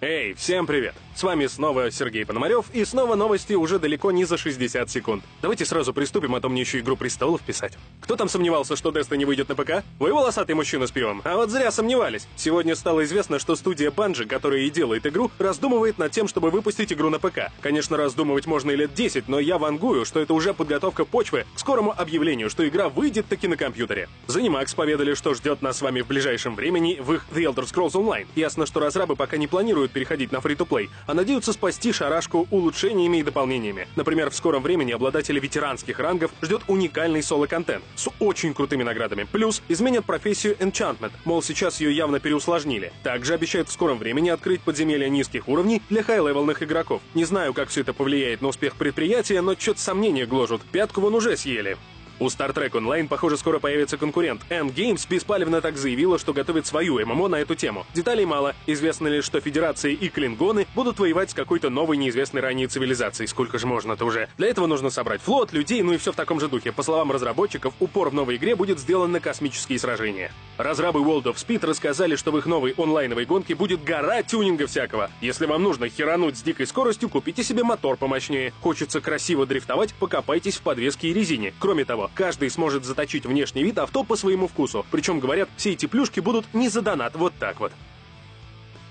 Эй, всем привет! С вами снова Сергей Пономарев, и снова новости уже далеко не за 60 секунд. Давайте сразу приступим, а то мне еще «Игру престолов» писать. Кто там сомневался, что Destiny выйдет на ПК? Вы волосатый мужчина с пивом? А вот зря сомневались. Сегодня стало известно, что студия Bungie, которая и делает игру, раздумывает над тем, чтобы выпустить игру на ПК. Конечно, раздумывать можно и лет 10, но я вангую, что это уже подготовка почвы к скорому объявлению, что игра выйдет таки на компьютере. Занимакс поведали, что ждет нас с вами в ближайшем времени в их The Elder Scrolls Online. Ясно, что разрабы пока не планируют переходить на фри-то-плей, а надеются спасти шарашку улучшениями и дополнениями. Например, в скором времени обладатели ветеранских рангов ждет уникальный соло-контент с очень крутыми наградами. Плюс изменят профессию Enchantment, мол, сейчас ее явно переусложнили. Также обещают в скором времени открыть подземелья низких уровней для хай-левелных игроков. Не знаю, как все это повлияет на успех предприятия, но что-то сомнения гложут. Пятку вон уже съели. У Star Trek Online, похоже, скоро появится конкурент. Endgames беспалевно так заявила, что готовит свою ММО на эту тему. Деталей мало. Известно лишь, что Федерация и Клингоны будут воевать с какой-то новой неизвестной ранее цивилизацией. Сколько же можно-то уже? Для этого нужно собрать флот, людей, ну и все в таком же духе. По словам разработчиков, упор в новой игре будет сделан на космические сражения. Разрабы World of Speed рассказали, что в их новой онлайновой гонке будет гора тюнинга всякого. Если вам нужно херануть с дикой скоростью, купите себе мотор помощнее. Хочется красиво дрифтовать, покопайтесь в подвеске и резине. Кроме того, каждый сможет заточить внешний вид авто по своему вкусу. Причем, говорят, все эти плюшки будут не за донат, вот так вот.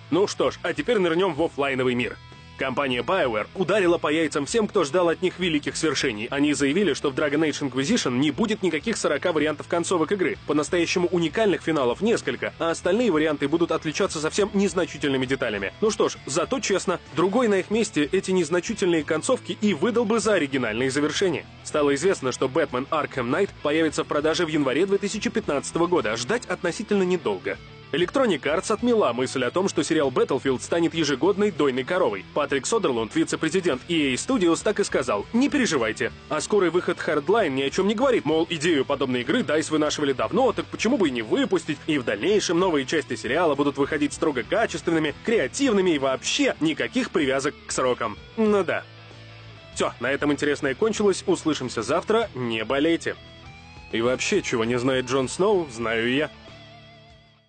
Ну что ж, а теперь нырнем в оффлайновый мир. Компания BioWare ударила по яйцам всем, кто ждал от них великих свершений. Они заявили, что в Dragon Age Inquisition не будет никаких 40 вариантов концовок игры. По-настоящему уникальных финалов несколько, а остальные варианты будут отличаться совсем незначительными деталями. Ну что ж, зато честно, другой на их месте эти незначительные концовки и выдал бы за оригинальные завершения. Стало известно, что Batman Arkham Knight появится в продаже в январе 2015 года, ждать относительно недолго. Electronic Arts отмела мысль о том, что сериал Battlefield станет ежегодной дойной коровой. Патрик Содерлунд, вице-президент EA Studios, так и сказал «Не переживайте». А скорый выход Hardline ни о чем не говорит, мол, идею подобной игры DICE вынашивали давно, так почему бы и не выпустить, и в дальнейшем новые части сериала будут выходить строго качественными, креативными и вообще никаких привязок к срокам. Ну да. Все, на этом интересное кончилось, услышимся завтра, не болейте. И вообще, чего не знает Джон Сноу, знаю я.